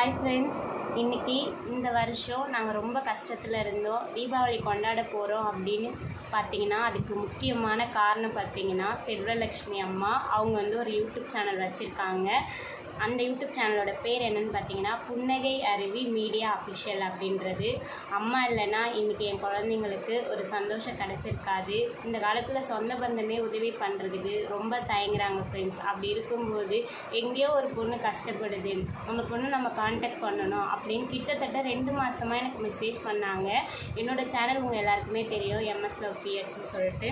Hi friends இன்னைக்கு இந்த வருஷம் நாங்கள் ரொம்ப கஷ்டத்தில் இருந்தோம். தீபாவளி கொண்டாட போகிறோம் அப்படின்னு பார்த்தீங்கன்னா அதுக்கு முக்கியமான காரணம் பார்த்தீங்கன்னா செல்வலக்ஷ்மி அம்மா. அவங்க வந்து ஒரு யூடியூப் சேனல் வச்சுருக்காங்க. அந்த யூடியூப் சேனலோட பேர் என்னன்னு பார்த்தீங்கன்னா புன்னகை அருவி மீடியா அஃபிஷியல் அப்படின்றது. அம்மா இல்லைன்னா இன்றைக்கி என் குழந்தைங்களுக்கு ஒரு சந்தோஷம் கிடச்சிருக்காது. இந்த காலத்தில் சொந்த பந்தமே உதவி பண்ணுறதுக்கு ரொம்ப தயங்குறாங்க ஃப்ரெண்ட்ஸ் அப்படி இருக்கும்போது எங்கேயோ ஒரு பொண்ணு கஷ்டப்படுது அந்த பொண்ணு நம்ம காண்டாக்ட் பண்ணணும் அப்படின்னு கிட்டத்தட்ட ரெண்டு மாதமாக எனக்கு மெசேஜ் பண்ணாங்க. என்னோடய சேனல் உங்கள் எல்லாருக்குமே தெரியும் எம்எஸ்ல பிஹெச்னு சொல்லிட்டு.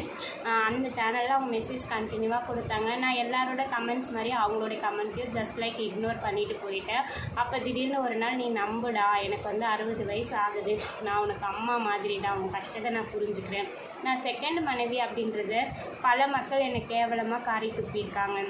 அந்த சேனலில் அவங்க மெசேஜ் கண்டினியூவாக கொடுத்தாங்க. நான் எல்லாரோட கமெண்ட்ஸ் மாதிரி அவங்களோட கமெண்ட்டையும் ஜஸ்ட் லைக் இக்னோர் பண்ணிட்டு போயிட்டேன் அப்போ திடீர்னு ஒரு நாள் நீ நம்புடா எனக்கு வந்து அறுபது வயசு ஆகுது. நான் உனக்கு அம்மா மாதிரிடா உன் கஷ்டத்தை நான் புரிஞ்சுக்கிறேன். நான் செகண்ட் மனைவி அப்படின்றத பல மக்கள் என்னை கேவலமாக காரி துப்பியிருக்காங்க.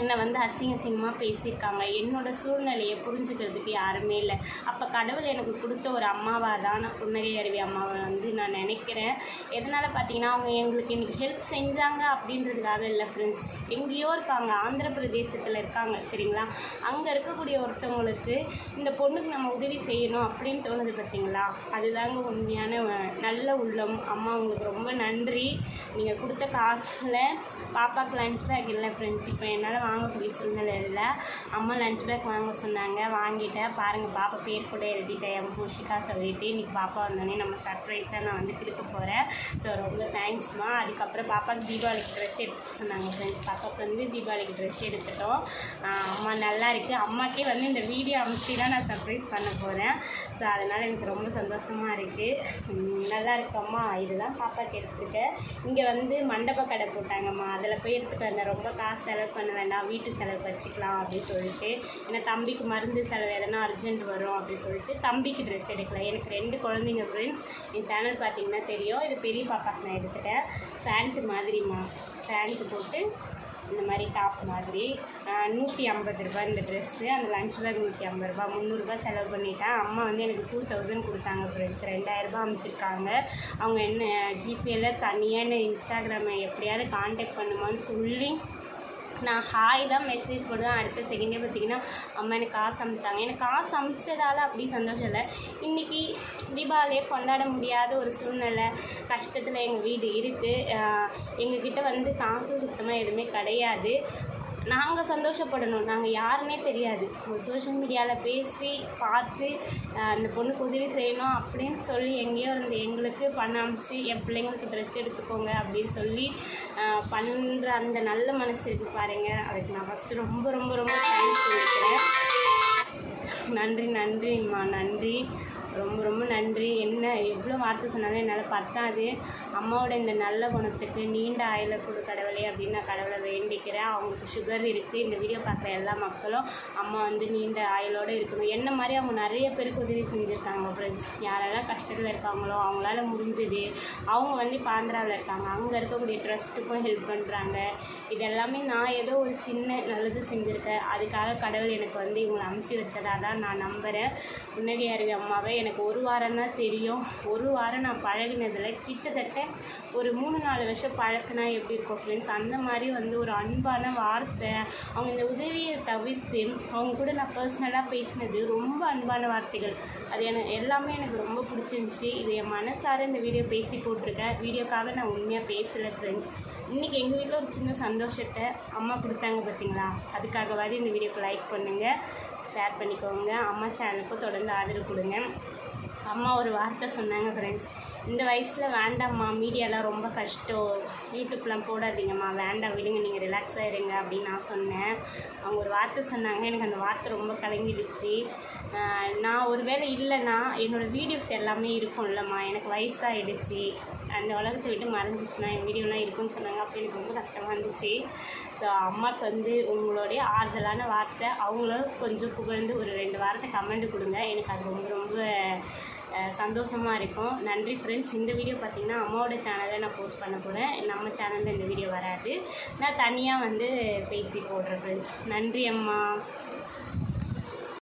என்னை வந்து அசிங்க அசிங்கமாக பேசியிருக்காங்க. என்னோட சூழ்நிலையை புரிஞ்சுக்கிறதுக்கு யாருமே இல்லை. அப்போ கடவுள் எனக்கு கொடுத்த ஒரு அம்மாவாக தான் நான் புன்னகை அருவி அம்மாவை வந்து நான் நினைக்கிறேன். எதனால் பார்த்தீங்கன்னா அவங்க எங்களுக்கு இன்றைக்கி ஹெல்ப் செஞ்சாங்க அப்படின்றதுக்காக இல்லை ஃப்ரெண்ட்ஸ் எங்கேயோ இருக்காங்க. ஆந்திர பிரதேசத்தில் இருக்காங்க சரிங்களா? அங்கே இருக்கக்கூடிய ஒருத்தவங்களுக்கு இந்த பொண்ணுக்கு நம்ம உதவி செய்யணும் அப்படின்னு தோணுது பார்த்தீங்களா? அதுதாங்க உண்மையான நல்ல உள்ளம். அம்மா உங்களுக்கு ரொம்ப நன்றி. நீங்கள் கொடுத்த காசில் பாப்பாவுக்கு லஞ்ச் பேக் இல்லை ஃப்ரெண்ட்ஸ் இப்போ என்னால் வாங்கக்கூடிய சூழ்நிலை இல்லை அம்மா லஞ்ச் பேக் வாங்க சொன்னாங்க. வாங்கிட்டேன். பாருங்கள் பாப்பா பேர் கூட எழுதிட்டேன். என் பூஷிகா சொல்லிட்டு இன்னைக்கு பாப்பா வந்தோடனே நம்ம சர்ப்ரைஸாக நான் வந்து கொடுக்க போகிறேன் ஸோ ரொம்ப தேங்க்ஸ்மா அதுக்கப்புறம் பாப்பாவுக்கு தீபாவளிக்கு ட்ரெஸ் எடுத்து சொன்னாங்க ஃப்ரெண்ட்ஸ் பாப்பாவுக்கு வந்து தீபாவளிக்கு ட்ரெஸ் எடுத்துட்டோம். அம்மா நல்லா இருக்குது அம்மாக்கே வந்து இந்த வீடியோ அனுப்பிச்சு தான் நான் சர்ப்ரைஸ் பண்ண போகிறேன் ஸோ அதனால் எனக்கு ரொம்ப சந்தோஷமாக இருக்குது நல்லா இருக்கம்மா இதுதான் பாப்பாவுக்கு எடுத்துருக்கேன் இங்கே வந்து மண்டப கடை போட்டாங்கம்மா. அதில் போய் எடுத்துகிட்டு வந்தேன். ரொம்ப காசு செலவு பண்ணுவேன் வேண்டாம் வீட்டு செலவு வச்சுக்கலாம் அப்படின்னு சொல்லிட்டு ஏன்னா தம்பிக்கு மருந்து செலவு எதனா அர்ஜென்ட் வரும் அப்படின்னு சொல்லிட்டு தம்பிக்கு ட்ரெஸ் எடுக்கல. எனக்கு ரெண்டு குழந்தைங்க ஃப்ரெண்ட்ஸ் என் சேனல் பார்த்தீங்கன்னா தெரியும். இது பெரிய பாப்பாக்கு நான் எடுத்துட்டேன். பேண்ட்டு மாதிரிம்மா. பேண்ட்டு போட்டு இந்த மாதிரி டாப் மாதிரி. நூற்றி ஐம்பது ரூபாய் இந்த ட்ரெஸ்ஸு அந்த லஞ்ச் பேக் நூற்றி ஐம்பது ரூபா முந்நூறுரூபா செலவு பண்ணிட்டேன் அம்மா வந்து எனக்கு டூ தௌசண்ட் கொடுத்தாங்க ஃப்ரெண்ட்ஸ் ரெண்டாயிரரூபா அமைச்சிருக்காங்க அவங்க என்ன ஜிபேயில் தனியாக என்ன இன்ஸ்டாகிராமை எப்படியாவது காண்டாக்ட் பண்ணுமான்னு சொல்லி நான் ஹாய் தான் மெசேஜ் போடுவேன். அடுத்த செகண்டே பார்த்தீங்கன்னா அம்மா எனக்கு காசு அமிச்சாங்க. எனக்கு காசு அமிச்சதால அப்படி சந்தோஷம் இல்லை. இன்றைக்கி தீபாவளியை கொண்டாட முடியாத ஒரு சூழ்நிலை கஷ்டத்தில் எங்கள் வீடு இருக்குது எங்ககிட்ட வந்து காசும் சுத்தமாக எதுவுமே கிடையாது. நாங்கள் சந்தோஷப்படணும். நாங்கள் யாருன்னே தெரியாது. ஒரு சோஷியல் மீடியாவில் பேசி பார்த்து அந்த பொண்ணுக்கு உதவி செய்யணும் அப்படின்னு சொல்லி எங்கேயோ இருந்து எங்களுக்கு பண்ண அமிச்சு என் பிள்ளைங்களுக்கு ட்ரெஸ் எடுத்துக்கோங்க அப்படின்னு சொல்லி பண்ணுற அந்த நல்ல மனசு இருக்கு பாருங்கள் அதுக்கு நான் ஃபஸ்ட்டு ரொம்ப ரொம்ப ரொம்ப தேங்க்ஸ் சொல்லிக்கிறேன். நன்றி நன்றிம்மா நன்றி. ரொம்ப ரொம்ப நன்றி. என்ன எவ்வளோ வார்த்தை சொன்னாலும் என்னால் பத்தாது. அம்மாவோட இந்த நல்ல குணத்துக்கு நீண்ட ஆயில கொடு கடவுளே அப்படின்னு நான் கடவுளை வேண்டிக்கிறேன். அவங்களுக்கு சுகர் இருக்குது இந்த வீடியோ பார்க்குற எல்லா மக்களும் அம்மா வந்து நீண்ட ஆயுளோடு இருக்கணும். என்ன மாதிரி அவங்க நிறைய பேருக்கு உதவி செஞ்சுருக்காங்க ஃப்ரெண்ட்ஸ் யாரெல்லாம் கஷ்டத்தில் இருக்காங்களோ அவங்களால முடிஞ்சது. அவங்க வந்து இப்போ ஆந்திராவில் இருக்காங்க. அங்கே இருக்கக்கூடிய ட்ரஸ்ட்டுக்கும் ஹெல்ப் பண்ணுறாங்க இது எல்லாமே நான் ஏதோ ஒரு சின்ன நல்லது செஞ்சுருக்கேன். அதுக்காக கடவுள் எனக்கு வந்து இவங்களை அமுச்சு வச்சதாக தான் நான் நம்புகிறேன் புன்னகை அருவி அம்மாவை. எனக்கு ஒரு வாரம் தான் தெரியும். ஒரு வாரம் நான் பழகினதில் கிட்டத்தட்ட ஒரு மூணு நாலு வருஷம் பழக்கினா எப்படி இருக்கும் ஃப்ரெண்ட்ஸ் அந்த மாதிரி வந்து ஒரு அன்பான வார்த்தை. அவங்க இந்த உதவியை தவிர்த்து அவங்க கூட நான் பர்சனலாக பேசினது ரொம்ப அன்பான வார்த்தைகள். அது எனக்கு எல்லாமே எனக்கு ரொம்ப பிடிச்சிருந்துச்சி. இது என் மனசார இந்த வீடியோ பேசி போட்டிருக்கேன் வீடியோக்காக நான் உண்மையாக பேசலை ஃப்ரெண்ட்ஸ் இன்றைக்கி எங்கள் வீட்டில் ஒரு சின்ன சந்தோஷத்தை அம்மா கொடுத்தாங்க பார்த்தீங்களா அதுக்காகவாது இந்த வீடியோக்கு லைக் பண்ணுங்கள் ஷேர் பண்ணிக்கோங்க. அம்மா சேனலுக்கும் தொடர்ந்து ஆதரவு கொடுங்க. அம்மா ஒரு வார்த்தை சொன்னாங்க ஃப்ரெண்ட்ஸ் இந்த வயசில் வேண்டாம்மா. மீடியாலாம் ரொம்ப கஷ்டம். யூடியூப்லாம் போடாதீங்கம்மா. வேண்டாம் விடுங்க. நீங்கள் ரிலாக்ஸாக இருங்க அப்படின்னு நான் சொன்னேன். அவங்க ஒரு வார்த்தை சொன்னாங்க. எனக்கு அந்த வார்த்தை ரொம்ப கலங்கிடுச்சு. நான் ஒரு வேளை இல்லைன்னா என்னோடய வீடியோஸ் எல்லாமே இருக்கும்லம்மா. எனக்கு வயசாகிடுச்சு அந்த உலகத்தை விட்டு மறைஞ்சிச்சுன்னா என் வீடியோலாம் இருக்கும்னு சொன்னாங்க. அப்போ எனக்கு ரொம்ப கஷ்டமாக இருந்துச்சு. ஸோ அம்மாவுக்கு வந்து உங்களுடைய ஆறுதலான வார்த்தை. அவங்களும் கொஞ்சம் புகழ்ந்து ஒரு ரெண்டு வாரத்தை கமெண்ட் கொடுங்க. எனக்கு அது ரொம்ப ரொம்ப சந்தோஷமாக இருக்கும். நன்றி ஃப்ரெண்ட்ஸ் இந்த வீடியோ பார்த்தீங்கன்னா அம்மாவோட சேனலில் நான் போஸ்ட் பண்ண போகிறேன் நம்ம சேனலில் இந்த வீடியோ வராது. நான் தனியாக வந்து பேசி போடுறேன் ஃப்ரெண்ட்ஸ் நன்றி அம்மா.